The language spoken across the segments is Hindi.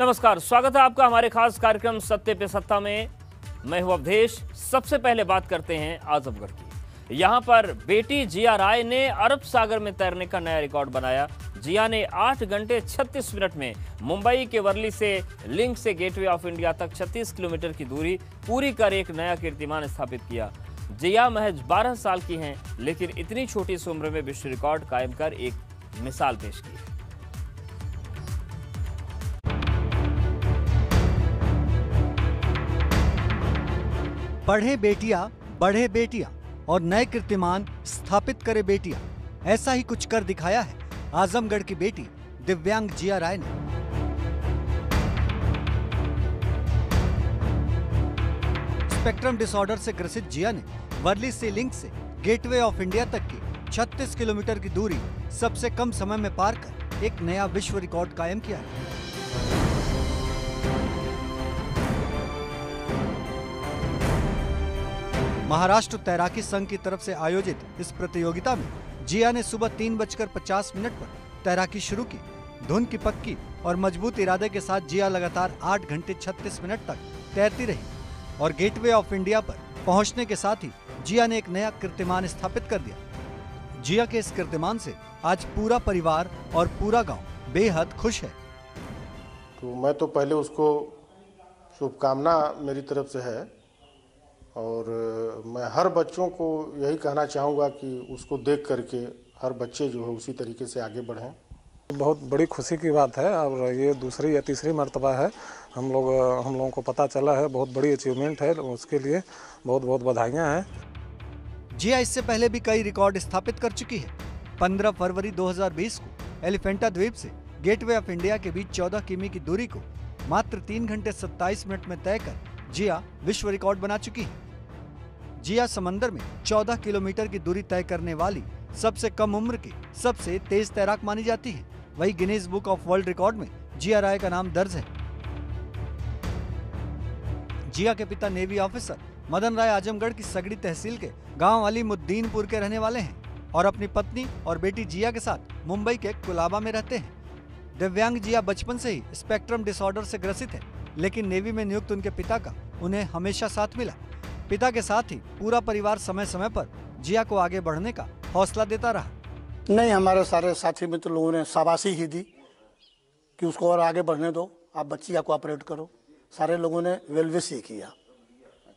नमस्कार, स्वागत है आपका हमारे खास कार्यक्रम सत्य पे सत्ता में। मैं हूँ अवधेश। सबसे पहले बात करते हैं आजमगढ़ की। यहाँ पर बेटी जिया राय ने अरब सागर में तैरने का नया रिकॉर्ड बनाया। जिया ने 8 घंटे 36 मिनट में मुंबई के वर्ली से लिंक से गेटवे ऑफ़ इंडिया तक 36 किलोमीटर की दूरी पूरी कर एक नया कीर्तिमान स्थापित किया। जिया महज 12 साल की हैं, लेकिन इतनी छोटी सी उम्र में विश्व रिकॉर्ड कायम कर एक मिसाल पेश की। पढ़े बेटिया, बढ़े बेटिया और नए कीर्तिमान स्थापित करे बेटिया। ऐसा ही कुछ कर दिखाया है आजमगढ़ की बेटी दिव्यांग जिया राय ने। स्पेक्ट्रम डिसऑर्डर से ग्रसित जिया ने वर्ली से लिंक से गेटवे ऑफ़ इंडिया तक की 36 किलोमीटर की दूरी सबसे कम समय में पार कर एक नया विश्व रिकॉर्ड कायम किया है। महाराष्ट्र तैराकी संघ की तरफ़ से आयोजित इस प्रतियोगिता में जिया ने सुबह तीन बजकर पचास मिनट पर तैराकी शुरू की। धुन की पक्की और मज़बूत इरादे के साथ जिया लगातार आठ घंटे छत्तीस मिनट तक तैरती रही और गेटवे ऑफ़ इंडिया पर पहुँचने के साथ ही जिया ने एक नया कीर्तिमान स्थापित कर दिया। जिया के इस कीर्तिमान से आज पूरा परिवार और पूरा गाँव बेहद खुश है। तो मैं तो पहले उसको शुभकामना मेरी तरफ़ से है। और मैं हर बच्चों को यही कहना चाहूँगा कि उसको देख करके हर बच्चे जो है उसी तरीके से आगे बढ़ें। बहुत बड़ी खुशी की बात है। और ये दूसरी या तीसरी मर्तबा है। हम लोग हम लोगों को पता चला है। बहुत बड़ी अचीवमेंट है। उसके लिए बहुत बहुत बधाइयाँ हैं। जिया इससे पहले भी कई रिकॉर्ड स्थापित कर चुकी है। 15 फरवरी 2020 को एलिफेंटा द्वीप से गेटवे ऑफ़ इंडिया के बीच 14 किमी की दूरी को मात्र तीन घंटे 27 मिनट में तय कर जिया विश्व रिकॉर्ड बना चुकी है। जिया समंदर में 14 किलोमीटर की दूरी तय करने वाली सबसे कम उम्र की सबसे तेज तैराक मानी जाती है। वही Guinness book of world record में जिया राय का नाम दर्ज है। जिया के पिता नेवी ऑफिसर मदन राय आजमगढ़ की सगड़ी तहसील के गाँव अली मुद्दीनपुर के रहने वाले हैं और अपनी पत्नी और बेटी जिया के साथ मुंबई के कुलाबा में रहते हैं। दिव्यांग जिया बचपन से ही स्पेक्ट्रम डिसऑर्डर से ग्रसित है। लेकिन नेवी में नियुक्त उनके पिता का उन्हें हमेशा साथ मिला। पिता के साथ ही पूरा परिवार समय समय पर जिया को आगे बढ़ने का हौसला देता रहा। नहीं हमारे सारे साथी मित्र लोगों ने शाबाशी ही दी कि उसको और आगे बढ़ने दो। आप बच्ची का कोऑपरेट करो। सारे लोगों ने वेलविश ही किया।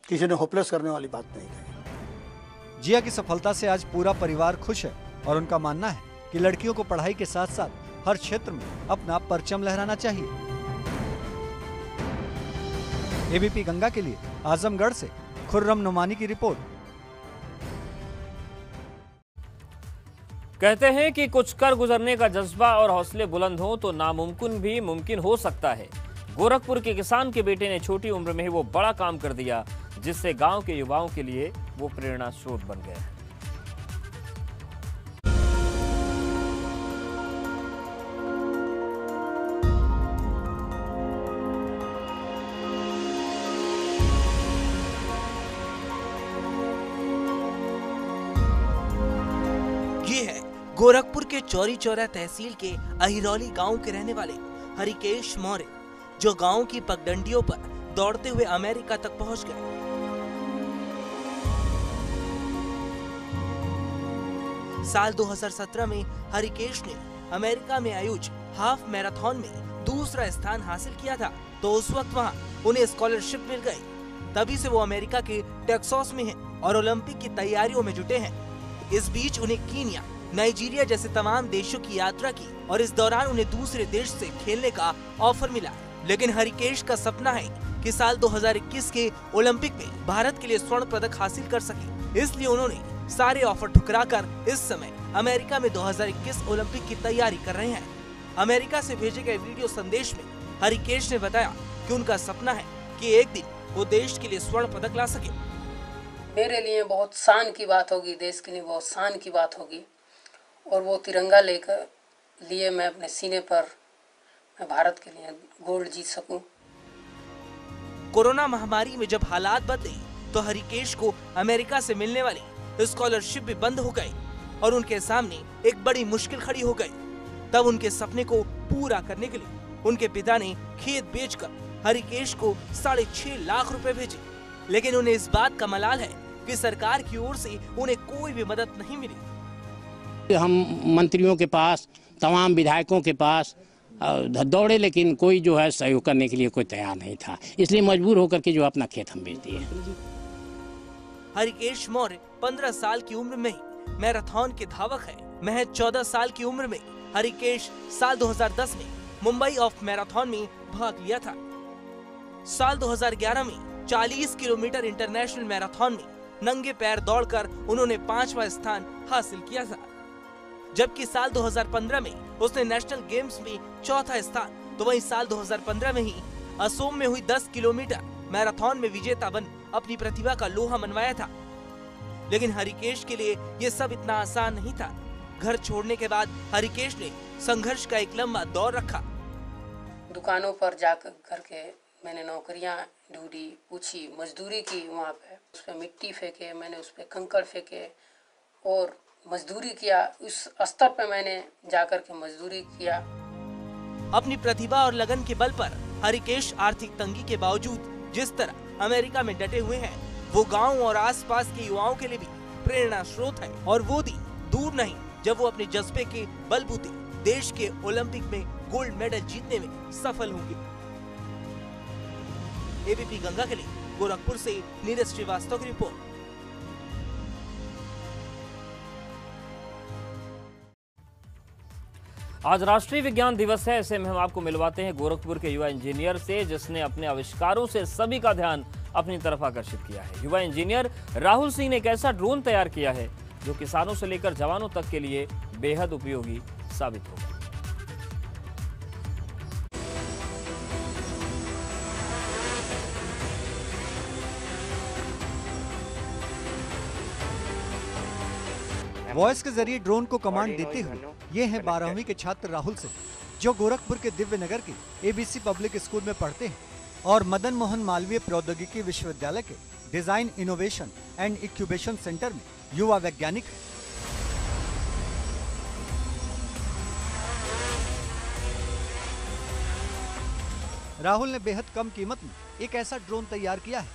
किसी ने होपलेस करने वाली बात नहीं कही। जिया की सफलता से आज पूरा परिवार खुश है और उनका मानना है कि लड़कियों को पढ़ाई के साथ साथ हर क्षेत्र में अपना परचम लहराना चाहिए। एबीपी गंगा के लिए, आजमगढ़ से, खुर्रम नुमानी की रिपोर्ट। कहते हैं कि कुछ कर गुजरने का जज्बा और हौसले बुलंद हो तो नामुमकिन भी मुमकिन हो सकता है। गोरखपुर के किसान के बेटे ने छोटी उम्र में ही वो बड़ा काम कर दिया, जिससे गाँव के युवाओं के लिए वो प्रेरणा स्रोत बन गया के चौरी चौरा तहसील के अहिरौली गाँव के रहने वाले हरिकेश मौर्य, जो गाँव की पगडंडियों पर दौड़ते हुए अमेरिका तक पहुँच गए। साल 2017 में हरिकेश ने अमेरिका में आयोजित हाफ़ मैराथन में दूसरा स्थान हासिल किया था तो उस वक्त वहाँ उन्हें स्कॉलरशिप मिल गई। तभी से वो अमेरिका के टेक्सास में हैं और ओलंपिक की तैयारियों में जुटे हैं। इस बीच उन्हें कीनिया नाइजीरिया जैसे तमाम देशों की यात्रा की और इस दौरान उन्हें दूसरे देश से खेलने का ऑफ़र मिला। लेकिन हरिकेश का सपना है कि साल 2021 के ओलंपिक में भारत के लिए स्वर्ण पदक हासिल कर सके। इसलिए उन्होंने सारे ऑफ़र ठुकराकर इस समय अमेरिका में 2021 ओलंपिक की तैयारी कर रहे हैं। अमेरिका से भेजे गए वीडियो संदेश में हरिकेश ने बताया कि उनका सपना है कि एक दिन वो देश के लिए स्वर्ण पदक ला सके। मेरे लिए बहुत शान की बात होगी, देश के लिए बहुत शान की बात होगी। और वो तिरंगा लेकर लिए मैं अपने सीने पर, मैं भारत के लिए गोल्ड जीत सकूँ। कोरोना महामारी में जब हालात बदले तो हरिकेश को अमेरिका से मिलने वाली स्कॉलरशिप भी बंद हो गई और उनके सामने एक बड़ी मुश्किल खड़ी हो गई। तब उनके सपने को पूरा करने के लिए उनके पिता ने खेत बेचकर हरिकेश को साढ़े छह लाख रुपए भेजे। लेकिन उन्हें इस बात का मलाल है कि सरकार की ओर से उन्हें कोई भी मदद नहीं मिली। हम मंत्रियों के पास, तमाम विधायकों के पास दौड़े, लेकिन कोई जो है सहयोग करने के लिए कोई तैयार नहीं था। इसलिए मजबूर होकर के जो अपना खेत हम बेच दिए हरिकेश मौर्य 15 साल की उम्र में मैराथन के धावक है। महज 14 साल की उम्र में हरिकेश साल 2010 में मुंबई ऑफ़ मैराथन में भाग लिया था। साल 2011 में 40 किलोमीटर इंटरनेशनल मैराथन में नंगे पैर दौड़कर उन्होंने पांचवा स्थान हासिल किया था। जबकि साल 2015 में उसने नेशनल गेम्स में चौथा स्थान। तो वहीं साल 2015 में ही असोम में हुई 10 किलोमीटर मैराथन में विजेता बन अपनी प्रतिभा का लोहा मनवाया था। लेकिन हरिकेश के लिए ये सब इतना आसान नहीं था। घर छोड़ने के बाद हरिकेश ने संघर्ष का एक लंबा दौर रखा। दुकानों पर जाकर करके मैंने नौकरियाँ ढूंढी, पूछी, मजदूरी की वहाँ पे। उस पर मिट्टी फेंके, मैंने उस पर कंकड़ फेंके और मजदूरी किया, उस स्तर पे मैंने जाकर के मजदूरी किया। अपनी प्रतिभा और लगन के बल पर हरिकेश आर्थिक तंगी के बावजूद जिस तरह अमेरिका में डटे हुए हैं, वो गाँव और आसपास के युवाओं के लिए भी प्रेरणा स्रोत है। और वो दिन दूर नहीं, जब वो अपने जज्बे के बलबूते देश के ओलंपिक में गोल्ड मेडल जीतने में सफल होंगे। एबीपी गंगा के लिए गोरखपुर से नीरज श्रीवास्तव की रिपोर्ट। आज राष्ट्रीय विज्ञान दिवस है ऐसे में हम आपको मिलवाते हैं गोरखपुर के युवा इंजीनियर से, जिसने अपने आविष्कारों से सभी का ध्यान अपनी तरफ़ आकर्षित किया है। युवा इंजीनियर राहुल सिंह ने एक ऐसा ड्रोन तैयार किया है, जो किसानों से लेकर जवानों तक के लिए बेहद उपयोगी साबित होगा। वॉइस के ज़रिए ड्रोन को कमांड देते हुए ये हैं बारहवीं के छात्र राहुल सिंह जो गोरखपुर के दिव्य नगर के एबीसी पब्लिक स्कूल में पढ़ते हैं और मदन मोहन मालवीय प्रौद्योगिकी विश्वविद्यालय के design innovation and incubation centre में युवा वैज्ञानिक हैं। राहुल ने बेहद कम कीमत में एक ऐसा ड्रोन तैयार किया है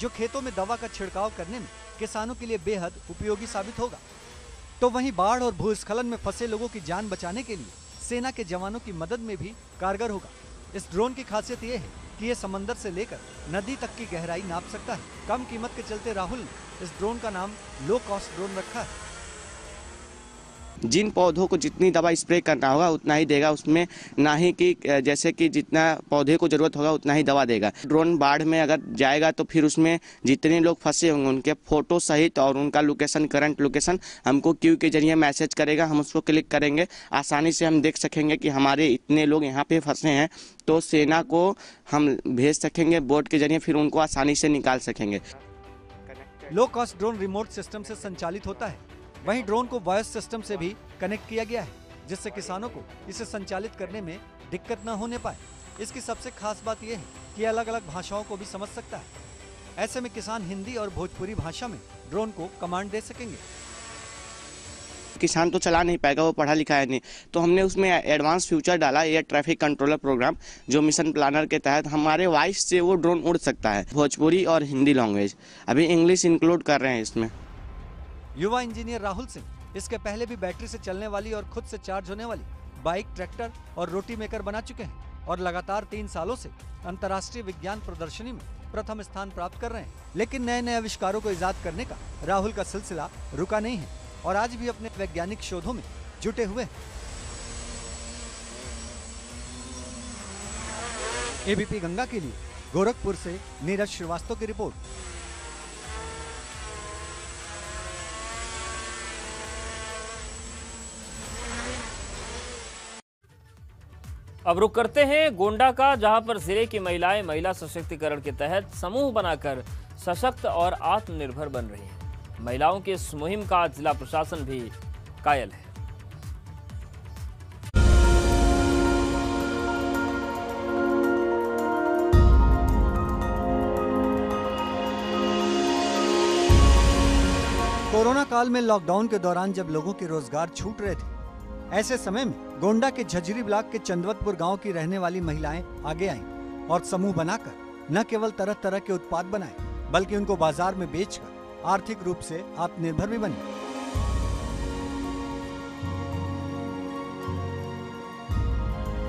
जो खेतों में दवा का छिड़काव करने में किसानों के लिए बेहद उपयोगी साबित होगा। तो वहीं बाढ़ और भूस्खलन में फंसे लोगों की जान बचाने के लिए सेना के जवानों की मदद में भी कारगर होगा। इस ड्रोन की खासियत ये है कि ये समंदर से लेकर नदी तक की गहराई नाप सकता है। कम कीमत के चलते राहुल ने इस ड्रोन का नाम लो कॉस्ट ड्रोन रखा है। जिन पौधों को जितनी दवा स्प्रे करना होगा, उतना ही देगा। उसमें ना ही कि जैसे कि जितना पौधे को ज़रूरत होगा, उतना ही दवा देगा। ड्रोन बाढ़ में अगर जाएगा तो फिर उसमें जितने लोग फंसे होंगे, उनके फ़ोटो सहित और उनका लोकेशन, करंट लोकेशन हमको क्यू के ज़रिए मैसेज करेगा। हम उसको क्लिक करेंगे। आसानी से हम देख सकेंगे कि हमारे इतने लोग यहाँ पे फंसे हैं। तो सेना को हम भेज सकेंगे, बोट के ज़रिए फिर उनको आसानी से निकाल सकेंगे। Low cost drone remote system से संचालित होता है। वहीं ड्रोन को वॉयस सिस्टम से भी कनेक्ट किया गया है, जिससे किसानों को इसे संचालित करने में दिक्कत न होने पाए। इसकी सबसे खास बात यह है कि अलग अलग भाषाओं को भी समझ सकता है। ऐसे में किसान हिंदी और भोजपुरी भाषा में ड्रोन को कमांड दे सकेंगे। किसान तो चला नहीं पाएगा, वो पढ़ा लिखा है नहीं। तो हमने उसमें एडवांस फ्यूचर डाला एयर ट्रैफ़िक कंट्रोलर प्रोग्राम, जो मिशन प्लानर के तहत हमारे वॉइस से वो ड्रोन उड़ सकता है, भोजपुरी और हिंदी लैंग्वेज। अभी इंग्लिश इंक्लूड कर रहे हैं इसमें। युवा इंजीनियर राहुल सिंह, इसके पहले भी बैटरी से चलने वाली और खुद से चार्ज होने वाली बाइक, ट्रैक्टर और रोटी मेकर बना चुके हैं और लगातार तीन सालों से अंतर्राष्ट्रीय विज्ञान प्रदर्शनी में प्रथम स्थान प्राप्त कर रहे हैं। लेकिन नए नए आविष्कारों को ईजाद करने का राहुल का सिलसिला रुका नहीं है और आज भी अपने वैज्ञानिक शोधों में जुटे हुए हैं। एबीपी गंगा के लिए गोरखपुर से नीरज श्रीवास्तव की रिपोर्ट। अब रुक करते हैं गोंडा का, जहाँ पर ज़िले की महिलाएँ महिला सशक्तिकरण के तहत समूह बनाकर सशक्त और आत्मनिर्भर बन रही हैं। महिलाओं की इस मुहिम का जिला प्रशासन भी कायल है। कोरोना काल में लॉकडाउन के दौरान जब लोगों के रोज़गार छूट रहे थे ऐसे समय में गोंडा के झजरी ब्लॉक के चंदवतपुर गाँव की रहने वाली महिलाएँ आगे आईं और समूह बनाकर न केवल तरह तरह के उत्पाद बनाए, बल्कि उनको बाज़ार में बेचकर आर्थिक रूप से आत्मनिर्भर भी बने।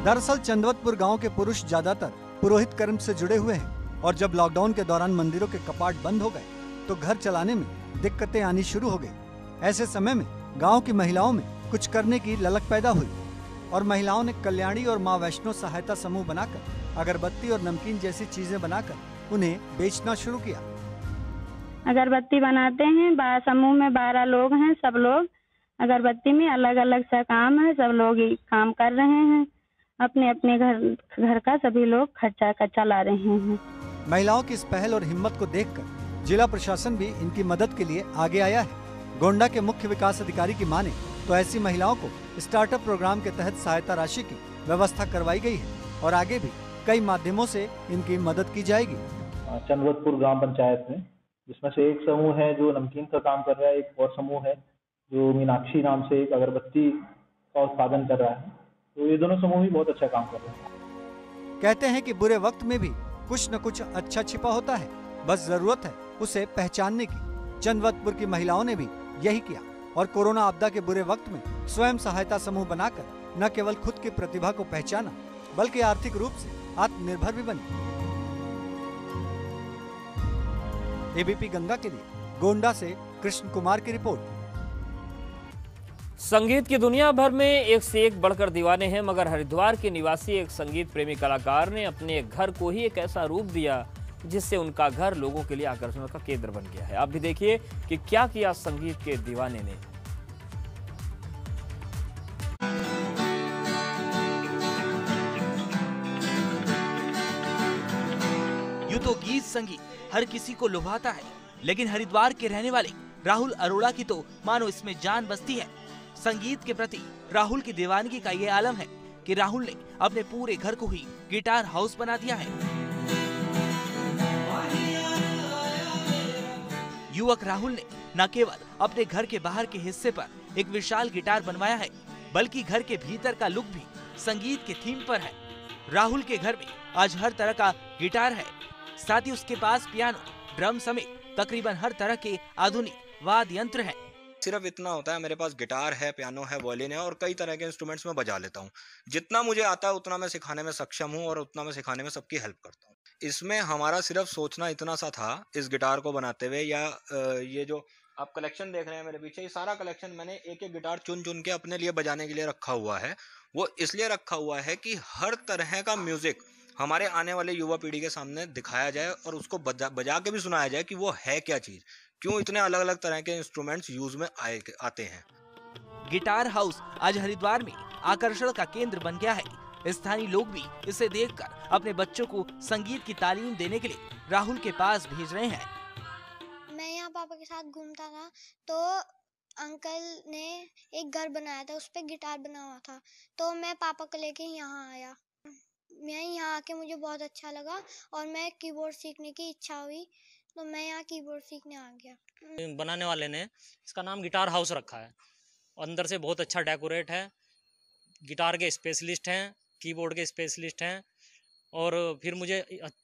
दरअसल चंदवतपुर गाँव के पुरुष ज़्यादातर पुरोहित कर्म से जुड़े हुए हैं और जब लॉकडाउन के दौरान मंदिरों के कपाट बंद हो गए तो घर चलाने में दिक्कतें आनी शुरू हो गई। ऐसे समय में गाँव की महिलाओं में कुछ करने की ललक पैदा हुई और महिलाओं ने कल्याणी और माँ वैष्णो सहायता समूह बनाकर अगरबत्ती और नमकीन जैसी चीज़ें बनाकर उन्हें बेचना शुरू किया। अगरबत्ती बनाते हैं समूह में बारह लोग हैं सब लोग अगरबत्ती में अलग अलग सा काम है सब लोग ही काम कर रहे हैं। अपने अपने घर घर का सभी लोग खर्चा का ला रहे हैं। महिलाओं की इस पहल और हिम्मत को देखकर जिला प्रशासन भी इनकी मदद के लिए आगे आया है। गोंडा के मुख्य विकास अधिकारी की माने तो ऐसी महिलाओं को स्टार्टअप प्रोग्राम के तहत सहायता राशि की व्यवस्था करवाई गई है और आगे भी कई माध्यमों से इनकी मदद की जाएगी। चंदवतपुर ग्राम पंचायत में जिसमें से एक समूह है जो नमकीन का काम कर रहा है एक और समूह है जो मीनाक्षी नाम से एक अगरबत्ती का उत्पादन कर रहा है। तो ये दोनों समूह भी बहुत अच्छा काम कर रहे हैं। कहते हैं कि बुरे वक्त में भी कुछ न कुछ अच्छा छिपा होता है। बस ज़रूरत है उसे पहचानने की। चंदवतपुर की महिलाओं ने भी यही किया। और कोरोना आपदा के बुरे वक्त में स्वयं सहायता समूह बनाकर न केवल खुद की प्रतिभा को पहचाना, बल्कि आर्थिक रूप से आत्मनिर्भर भी बने। एबीपी गंगा के लिए गोंडा से कृष्ण कुमार की रिपोर्ट। संगीत की दुनिया भर में एक से एक बढ़कर दीवाने हैं, मगर हरिद्वार के निवासी एक संगीत प्रेमी कलाकार ने अपने घर को ही एक ऐसा रूप दिया जिससे उनका घर लोगों के लिए आकर्षण का केंद्र बन गया है। आप भी देखिए कि क्या किया संगीत के दीवाने ने। यूँ तो गीत संगीत हर किसी को लुभाता है, लेकिन हरिद्वार के रहने वाले राहुल अरोड़ा की तो मानो इसमें जान बसती है। संगीत के प्रति राहुल की दीवानगी का ये आलम है कि राहुल ने अपने पूरे घर को ही गिटार हाउस बना दिया है। युवक राहुल ने न केवल अपने घर के बाहर के हिस्से पर एक विशाल गिटार बनवाया है, बल्कि घर के भीतर का लुक भी संगीत के थीम पर है। राहुल के घर में आज हर तरह का गिटार है, साथ ही उसके पास पियानो, ड्रम समेत तकरीबन हर तरह के आधुनिक वाद्य यंत्र हैं। सिर्फ़ इतना होता है, मेरे पास गिटार है, पियानो है वॉलिन है और कई तरह के इंस्ट्रूमेंट्स मैं बजा लेता हूँ। जितना मुझे आता है, उतना मैं सिखाने में सक्षम हूँ और उतना मैं सिखाने में सबकी हेल्प करता हूँ। इसमें हमारा सिर्फ़ सोचना इतना सा था इस गिटार को बनाते हुए या ये जो आप कलेक्शन देख रहे हैं मेरे पीछे, ये सारा कलेक्शन मैंने एक एक गिटार चुन चुन के अपने लिए बजाने के लिए रखा हुआ है। वो इसलिए रखा हुआ है कि हर तरह का म्यूज़िक हमारे आने वाले युवा पीढ़ी के सामने दिखाया जाए और उसको बजा बजा के भी सुनाया जाए कि वो है क्या चीज़। क्यों इतने अलग अलग तरह के इंस्ट्रूमेंट्स यूज़ में आए आते हैं? गिटार हाउस आज हरिद्वार में आकर्षण का केंद्र बन गया है। स्थानीय लोग भी इसे देखकर अपने बच्चों को संगीत की तालीम देने के लिए राहुल के पास भेज रहे हैं। मैं यहाँ पापा के साथ घूमता था तो अंकल ने एक घर बनाया था उस पर गिटार बना हुआ था। तो मैं पापा को लेके यहाँ आया। मैं यहाँ आके मुझे बहुत अच्छा लगा और मैं कीबोर्ड सीखने की इच्छा हुई। तो मैं यहाँ कीबोर्ड सीखने आ गया। बनाने वाले ने इसका नाम गिटार हाउस रखा है। अंदर से बहुत अच्छा डेकोरेट है। गिटार के स्पेशलिस्ट हैं कीबोर्ड के स्पेशलिस्ट हैं। और फिर मुझे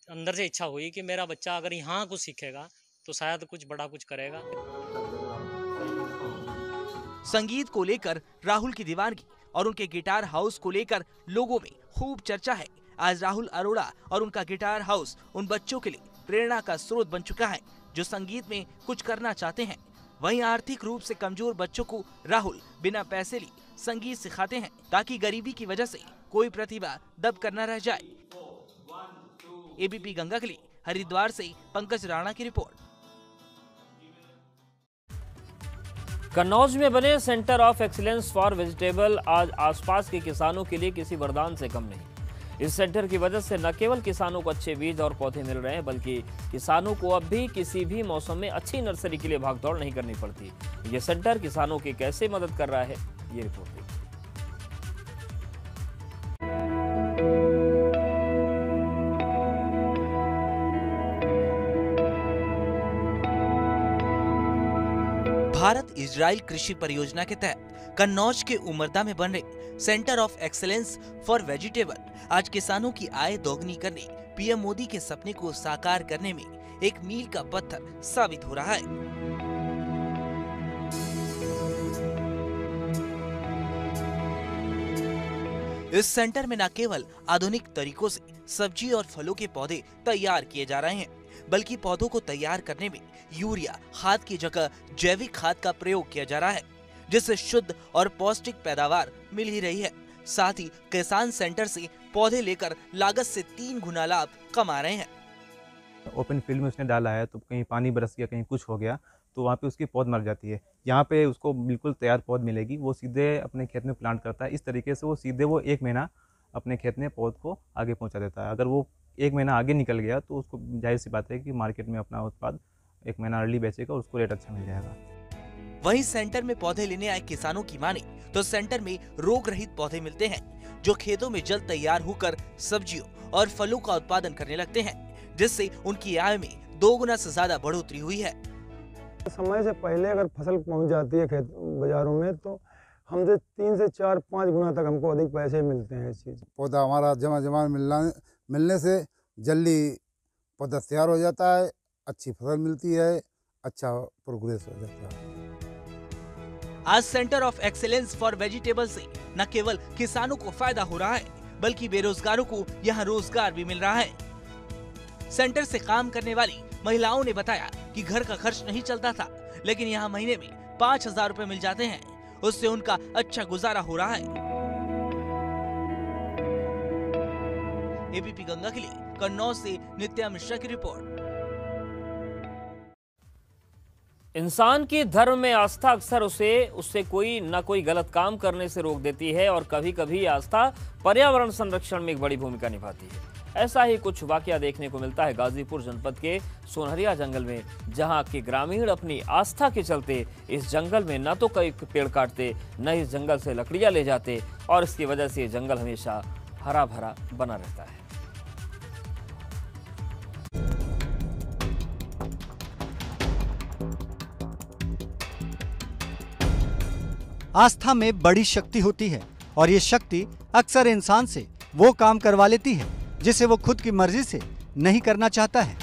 अंदर से इच्छा हुई कि मेरा बच्चा अगर यहाँ कुछ सीखेगा तो शायद कुछ बड़ा कुछ करेगा। संगीत को लेकर राहुल की दीवानगी और उनके गिटार हाउस को लेकर लोगों में खूब चर्चा है। आज राहुल अरोड़ा और उनका गिटार हाउस उन बच्चों के लिए प्रेरणा का स्रोत बन चुका है, जो संगीत में कुछ करना चाहते हैं। वहीं आर्थिक रूप से कमज़ोर बच्चों को राहुल बिना पैसे लिए संगीत सिखाते हैं, ताकि गरीबी की वजह से कोई प्रतिभा दब कर न रह जाए। एबीपी गंगा के लिए, हरिद्वार से पंकज राणा की रिपोर्ट। कन्नौज में बने centre of excellence for vegetable आज आसपास के किसानों के लिए किसी वरदान से कम नहीं। इस सेंटर की वजह से न केवल किसानों को अच्छे बीज और पौधे मिल रहे हैं, बल्कि किसानों को अब भी किसी भी मौसम में अच्छी नर्सरी के लिए भागदौड़ नहीं करनी पड़ती। ये सेंटर किसानों की कैसे मदद कर रहा है, ये रिपोर्ट भारत इजराइल कृषि परियोजना के तहत कन्नौज के उमरदा में बन रहे centre of excellence for vegetable आज किसानों की आय दोगुनी करने, पीएम मोदी के सपने को साकार करने में एक मील का पत्थर साबित हो रहा है। इस सेंटर में न केवल आधुनिक तरीकों से सब्ज़ी और फलों के पौधे तैयार किए जा रहे हैं, बल्कि पौधों को तैयार करने में यूरिया, खाद की जगह जैविक खाद का प्रयोग किया जा रहा है। जिससे शुद्ध और पौष्टिक पैदावार मिल ही रही है। साथ ही किसान सेंटर से पौधे लेकर लागत से तीन गुना लाभ कमा रहे हैं। ओपन फ़ील्ड में उसने डाला है तो कहीं पानी बरस गया, कहीं कुछ हो गया तो वहाँ पे उसकी पौध मर जाती है। यहाँ पे उसको बिल्कुल तैयार पौध मिलेगी, वो सीधे अपने खेत में प्लांट करता है। इस तरीके से वो सीधे वो एक महीना अपने खेत में पौध को आगे पहुँचा देता है। अगर वो एक महीना आगे निकल गया तो उसको ज़ाहिर सी बात है कि मार्केट में अपना उत्पाद एक महीना अर्ली बेचेगा उसको रेट अच्छा मिल जाएगा। वहीं सेंटर में पौधे लेने आए किसानों की माने तो सेंटर में रोग रहित पौधे मिलते हैं जो खेतों में जल्द तैयार होकर सब्जियों और फलों का उत्पादन करने लगते हैं जिससे उनकी आय में दो गुना से ज़्यादा बढ़ोतरी हुई है। समय से पहले अगर फ़सल पहुँच जाती है खेत बाजारों में तो हमसे तीन से चार पाँच गुना तक हमको अधिक पैसे मिलते हैं इस चीज़ पौधा हमारा जमा जमा मिलना मिलने से जल्दी पौधा तैयार हो जाता है अच्छी फ़सल मिलती है अच्छा प्रोग्रेस हो जाता है। आज centre of excellence for vegetable से न केवल किसानों को फ़ायदा हो रहा है, बल्कि बेरोजगारों को यहाँ रोज़गार भी मिल रहा है। सेंटर से काम करने वाली महिलाओं ने बताया कि घर का खर्च नहीं चलता था, लेकिन यहाँ महीने में पाँच हज़ार रूपए मिल जाते हैं। उससे उनका अच्छा गुजारा हो रहा है। एबीपी गंगा के लिए कन्नौज से नित्या मिश्रा की रिपोर्ट। इंसान की धर्म में आस्था अक्सर उसे, उससे कोई न कोई गलत काम करने से रोक देती है और कभी कभी आस्था पर्यावरण संरक्षण में एक बड़ी भूमिका निभाती है। ऐसा ही कुछ वाक्य देखने को मिलता है गाजीपुर जनपद के सोनहरिया जंगल में, जहाँ के ग्रामीण अपनी आस्था के चलते इस जंगल में न तो कई पेड़ काटते, न इस जंगल से लकड़ियाँ ले जाते और इसकी वजह से ये जंगल हमेशा हरा भरा बना रहता है। आस्था में बड़ी शक्ति होती है और ये शक्ति अक्सर इंसान से वो काम करवा लेती है, जिसे वो खुद की मर्ज़ी से नहीं करना चाहता है।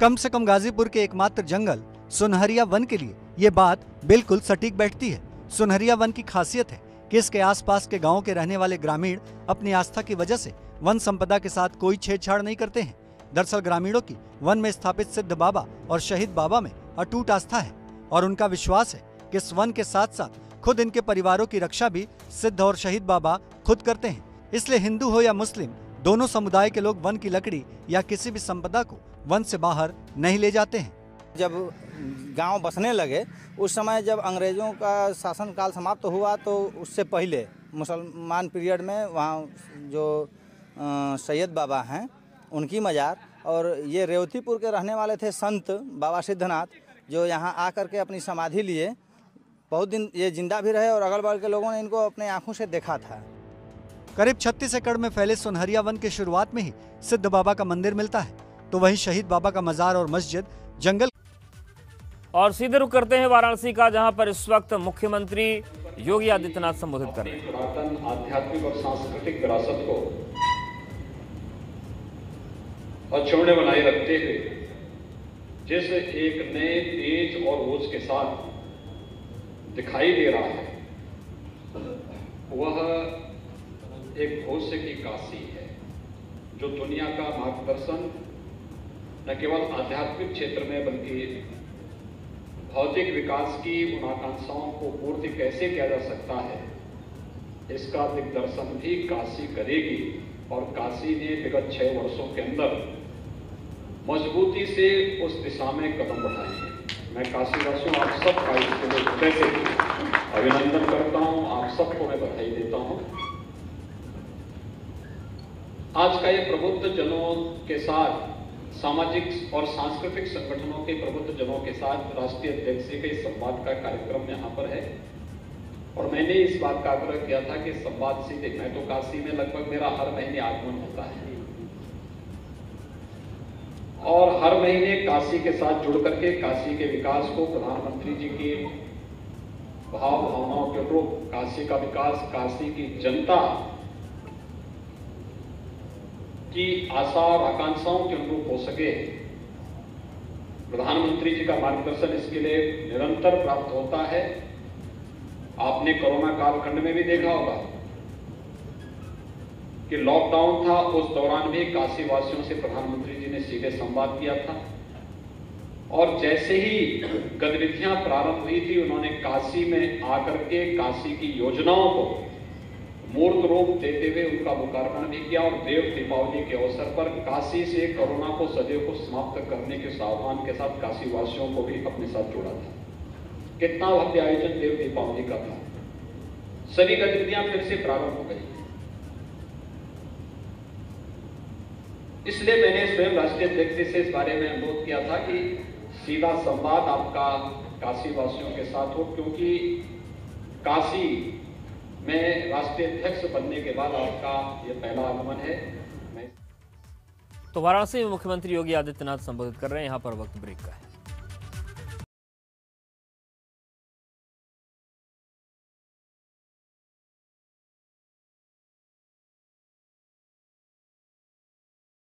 कम से कम गाजीपुर के एकमात्र जंगल सुनहरिया वन के लिए ये बात बिल्कुल सटीक बैठती है। सुनहरिया वन की खासियत है कि इसके आसपास के गाँवों के रहने वाले ग्रामीण अपनी आस्था की वजह से वन संपदा के साथ कोई छेड़छाड़ नहीं करते हैं। दरअसल ग्रामीणों की वन में स्थापित सिद्ध बाबा और शहीद बाबा में अटूट आस्था है। और उनका विश्वास है कि इस वन के साथ साथ खुद इनके परिवारों की रक्षा भी सिद्ध और शहीद बाबा खुद करते हैं। इसलिए हिंदू हो या मुस्लिम, दोनों समुदाय के लोग वन की लकड़ी या किसी भी संपदा को वन से बाहर नहीं ले जाते हैं। जब गाँव बसने लगे, उस समय जब अंग्रेज़ों का शासन काल समाप्त हुआ तो उससे पहले मुसलमान पीरियड में वहाँ जो सैयद बाबा हैं, उनकी मज़ार और ये रेवतीपुर के रहने वाले थे संत बाबा सिद्धनाथ जो यहाँ आकर के अपनी समाधि लिए बहुत दिन ये ज़िंदा भी रहे और अगल बगल के लोगों ने इनको अपने आँखों से देखा था। करीब 36 एकड़ में फैले सुनहरिया वन के शुरुआत में ही सिद्ध बाबा का मंदिर मिलता है। तो वहीं शहीद बाबा का मजार और मस्जिद जंगल और सीधे रुख करते हैं वाराणसी का जहाँ पर इस वक्त मुख्यमंत्री योगी आदित्यनाथ संबोधित कर रहे हैं। पुरातन आध्यात्मिक और सांस्कृतिक विरासत को अक्षुण्य बनाए रखते हुए जिस एक नए तेज और रोज के साथ दिखाई दे रहा है, वह एक भविष्य की काशी है, जो दुनिया का मार्गदर्शन न केवल आध्यात्मिक क्षेत्र में, बल्कि भौतिक विकास की उन आकांक्षाओं को पूर्ति कैसे किया जा सकता है, इसका दिग्दर्शन भी काशी करेगी। और काशी ने विगत छह वर्षों के अंदर मजबूती से उस दिशा में कदम बढ़ाए। हैं मैं काशीवासियों आप सबका इसके लिए हृदय से अभिनंदन करता हूँ, आप सबको मैं बधाई देता हूँ। आज का ये प्रबुद्ध जनों के साथ, सामाजिक और सांस्कृतिक संगठनों के प्रबुद्ध जनों के साथ राष्ट्रीय अध्यक्ष के संवाद का कार्यक्रम यहाँ पर है। और मैंने इस बात का आग्रह किया था कि संवाद सीधे मैं तो काशी में लगभग मेरा हर महीने आगमन होता है। और हर महीने काशी के साथ जुड़ करके काशी के विकास को प्रधानमंत्री जी की भाव भावनाओं के अनुरूप काशी का विकास, काशी की जनता की आशा और आकांक्षाओं के अनुरूप हो सके। प्रधानमंत्री जी का मार्गदर्शन इसके लिए निरंतर प्राप्त होता है। आपने कोरोना कालखंड में भी देखा होगा। कि लॉकडाउन था, उस दौरान भी काशी वासियों से प्रधानमंत्री जी ने सीधे संवाद किया था। और जैसे ही गतिविधियाँ प्रारंभ हुई थी, उन्होंने काशी में आकर के काशी की योजनाओं को मूर्त रूप देते हुए उनका लोकार्पण भी किया और देव दीपावली के अवसर पर काशी से कोरोना को, सदैव को समाप्त करने के सावधान के साथ काशी वासियों को भी अपने साथ जोड़ा था। कितना भव्य आयोजन देव दीपावली का था। सभी गतिविधियाँ फिर से प्रारंभ हो गई। इसलिए मैंने स्वयं राष्ट्रीय अध्यक्ष से इस बारे में अनुरोध किया था कि सीधा संवाद आपका काशी वासियों के साथ हो, क्योंकि काशी में राष्ट्रीय अध्यक्ष बनने के बाद आपका यह पहला आगमन है। तो वाराणसी में मुख्यमंत्री योगी आदित्यनाथ संबोधित कर रहे हैं, यहाँ पर वक्त ब्रेक का है।